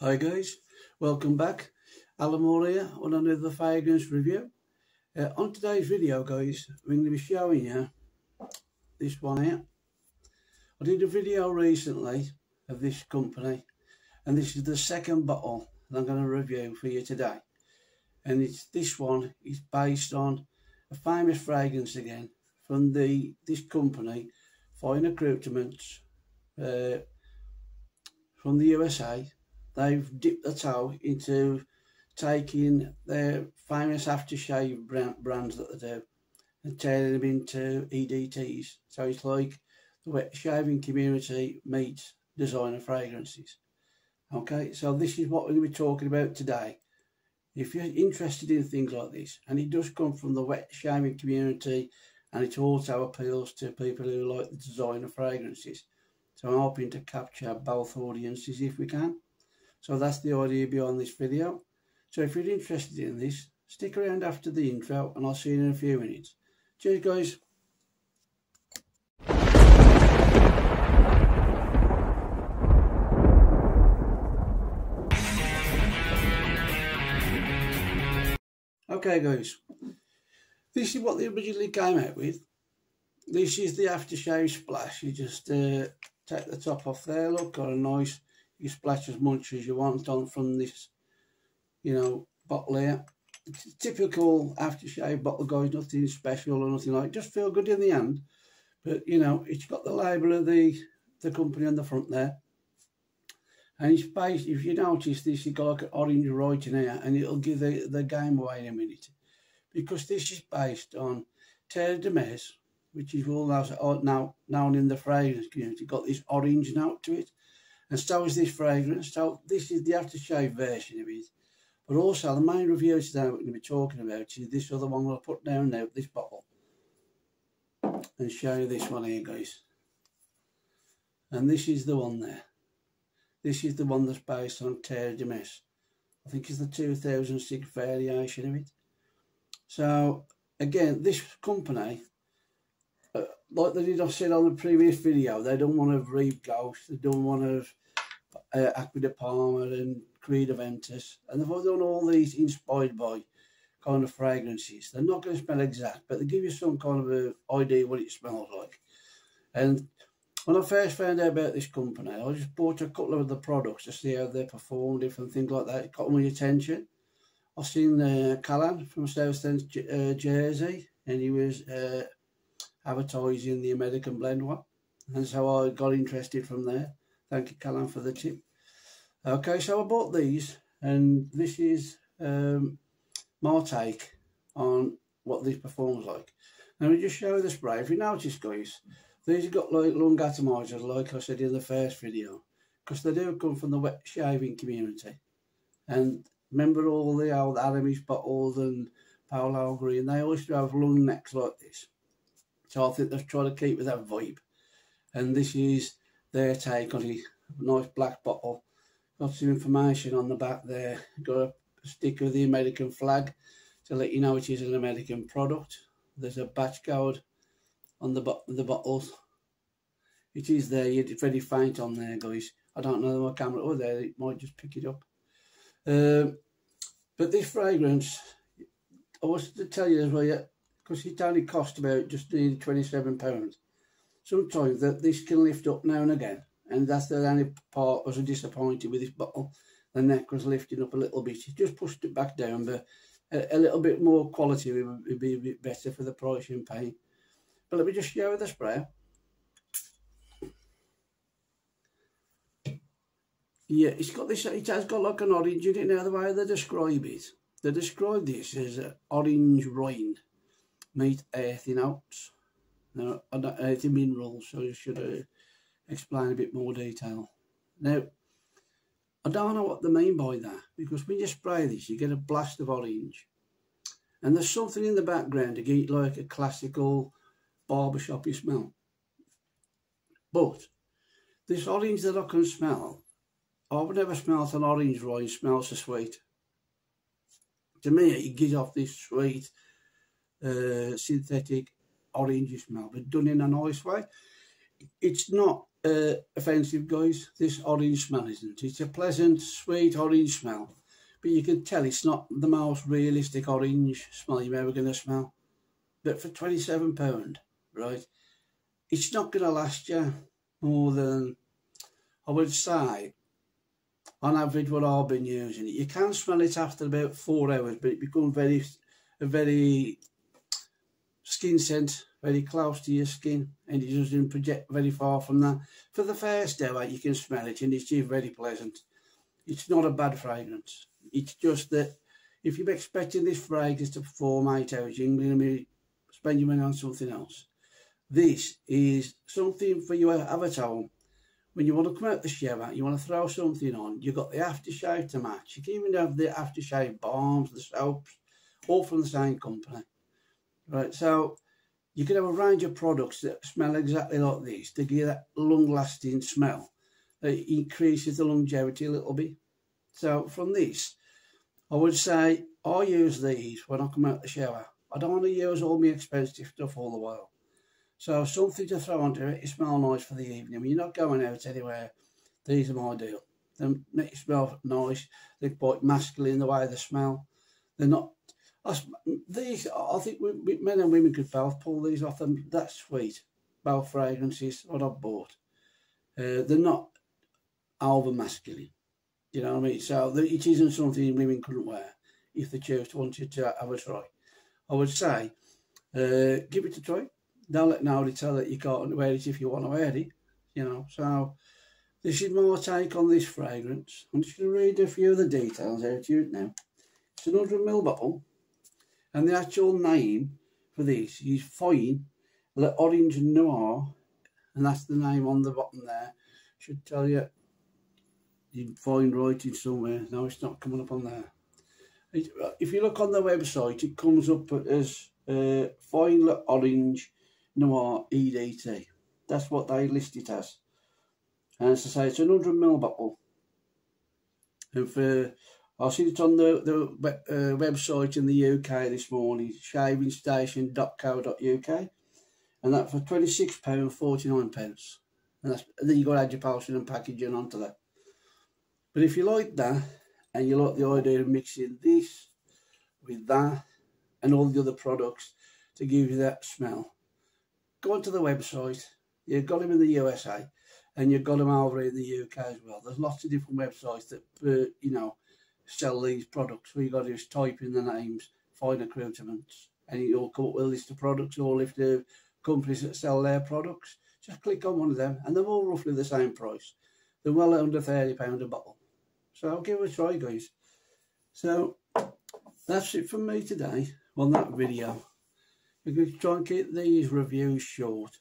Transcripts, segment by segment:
Hi guys, welcome back. Alan Moore here on another fragrance review. Uh, on today's video guys, I'm going to be showing you this one here. I did a video recently of this company and this is the second bottle that I'm going to review for you today. And it's this one is based on a famous fragrance again from the this company, Fine Accoutrements uh, from the USA they've dipped the toe into taking their famous aftershave brand, brands that they do and turning them into EDTs. So it's like the wet shaving community meets designer fragrances. Okay, so this is what we're going to be talking about today. If you're interested in things like this, and it does come from the wet shaving community, and it also appeals to people who like the designer fragrances. So I'm hoping to capture both audiences if we can. So that's the idea behind this video. So if you're interested in this, stick around after the intro and I'll see you in a few minutes. Cheers guys. Okay guys, this is what they originally came out with. This is the aftershave splash. You just uh, take the top off there, look, got a nice you splash as much as you want on from this, you know, bottle here. It's typical aftershave bottle, guys, nothing special or nothing like Just feel good in the hand. But, you know, it's got the label of the, the company on the front there. And it's based, if you notice this, you've got like an orange writing here, and it'll give the, the game away in a minute. Because this is based on Terre d'Hermès, which is all now known in the fragrance community, got this orange note to it and so is this fragrance. So this is the aftershave version of it. But also the main review today we're going to be talking about is this other one we'll put down now, this bottle. And show you this one here guys. And this is the one there. This is the one that's based on Terre d'Hermès. I think it's the 2006 variation of it. So again, this company like they did I said on the previous video, they don't want to breed Ghost, they don't want to uh, di Parma and Creed Aventus, and they've done all these inspired by kind of fragrances. They're not going to smell exact, but they give you some kind of a idea what it smells like. And when I first found out about this company, I just bought a couple of the products to see how they perform, different things like that. It caught my attention. I've seen uh, Callan from Southend, uh, Jersey, and he was uh, advertising the American blend one. And so I got interested from there. Thank you, Callan, for the tip. Okay, so I bought these, and this is um, my take on what this performs like. Let me just show the spray. If you notice, guys, these have got like long atomizers, like I said in the first video, because they do come from the wet shaving community. And remember all the old Aramis bottles and Polo Green, they always have long necks like this. So I think they've tried to keep with that vibe. And this is their take on a nice black bottle. Got some information on the back there. Got a sticker of the American flag to let you know it is an American product. There's a batch code on the, the bottles. It is there. It's very faint on there, guys. I don't know my camera. Oh, there. It might just pick it up. Um, but this fragrance, I wanted to tell you as well, yeah, because it only cost about just nearly £27. Sometimes that this can lift up now and again, and that's the only part I was disappointed with this bottle. The neck was lifting up a little bit. It just pushed it back down, but a, a little bit more quality would, would, be a bit better for the price you're paying. But let me just show you the spray. Yeah, it's got this, it has got like an orange in it now, the way they describe it. They describe this as orange rind meat earthy notes. Now, earthy minerals, so you should uh, explain a bit more detail. Now, I don't know what they mean by that, because when you spray this, you get a blast of orange. And there's something in the background to get like a classical barbershopy smell. But this orange that I can smell, I've never smelled an orange rind smells so sweet. To me, it gives off this sweet, uh, synthetic orange smell, but done in a nice way. It's not uh, offensive, guys. This orange smell isn't. It's a pleasant, sweet orange smell. But you can tell it's not the most realistic orange smell you're ever going to smell. But for £27, right, it's not going to last you more than, I would say, on average what I've been using it. You can smell it after about four hours, but it becomes very, very skin scent very close to your skin and it doesn't project very far from that. For the first hour you can smell it and it's very pleasant. It's not a bad fragrance. It's just that if you're expecting this fragrance to perform eight hours, you're going to be spending money on something else. This is something for you have at home. When you want to come out the shower, you want to throw something on, you've got the aftershave to match. You can even have the aftershave balms, the soaps, all from the same company. Right, so you can have a range of products that smell exactly like this to give that long-lasting smell. It increases the longevity a little bit. So from this, I would say I use these when I come out the shower. I don't want to use all my expensive stuff all the while. So something to throw onto it, it smells nice for the evening. When you're not going out anywhere, these are my deal. They make you smell nice. They're quite masculine the way they smell. They're not these, I think we, we, men and women could both pull these off them. That's sweet. Both fragrances, what I've bought. Uh, they're not over masculine. You know what I mean? So it isn't something women couldn't wear if they chose to wanted to have a try. I would say, uh, give it a try. Don't let nobody tell that you can't wear it if you want to wear it. You know, so this is my take on this fragrance. I'm just going to read a few of the details out to you now. It's an 100ml bottle. And the actual name for this is Fine Le Orange Noir, and that's the name on the bottom there. Should tell you, you find writing somewhere. No, it's not coming up on there. If you look on the website, it comes up as uh, Fine Le Orange Noir EDT. That's what they list it as. And as I say, it's an 100ml bottle. And for I see it on the, the uh, website in the UK this morning, shavingstation.co.uk, and that for £26.49. pence. And, and then you've got to add your polishing and packaging onto that. But if you like that, and you like the idea of mixing this with that and all the other products to give you that smell, go onto the website. You've got them in the USA, and you've got them over in the UK as well. There's lots of different websites that, uh, you know, sell these products. All you got to is type in the names, Fine Accoutrements, and you'll come up with a list of products or if the companies that sell their products. Just click on one of them, and they're all roughly the same price. They're well under £30 a bottle. So I'll give it a try, guys. So that's it from me today on that video. We're going to try and keep these reviews short.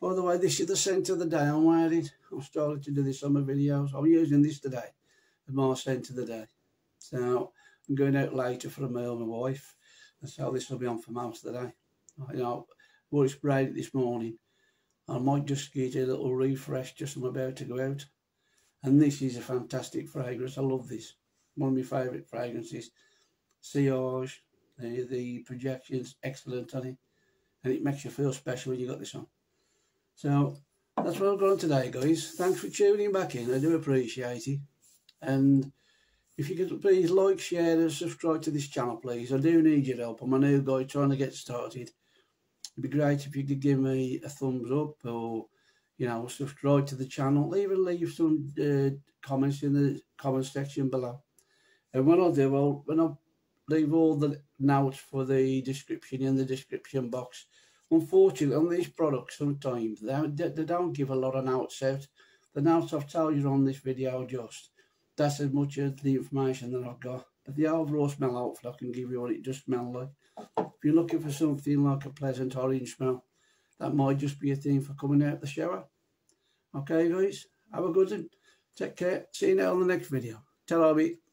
By the way, this is the scent of the day I'm wearing. I'm starting to do this on my videos. I'm using this today as my scent of the day. So I'm going out later for a meal with my wife. And so oh, this will be on for most of the day. You know, well, it's sprayed this morning. I might just get a little refresh just I'm about to go out. And this is a fantastic fragrance. I love this. One of my favourite fragrances. Sillage, the, the projection's excellent on it. And it makes you feel special when you got this on. So that's what I've got on today, guys. Thanks for tuning back in. I do appreciate it. And if you could please like, share and subscribe to this channel, please. I do need your help. I'm a new guy trying to get started. It'd be great if you could give me a thumbs up or, you know, subscribe to the channel. Even leave some uh, comments in the comment section below. And when I'll do, I'll, when I leave all the notes for the description in the description box. Unfortunately, on these products, sometimes they, they don't give a lot of notes out. The notes I've told you on this video just that's as much as the information that I've got. But the overall smell hopefully I can give you what it just smell like. If you're looking for something like a pleasant orange smell, that might just be a thing for coming out the shower. Okay guys, have a good one. Take care. See you now on the next video. Tell Abby.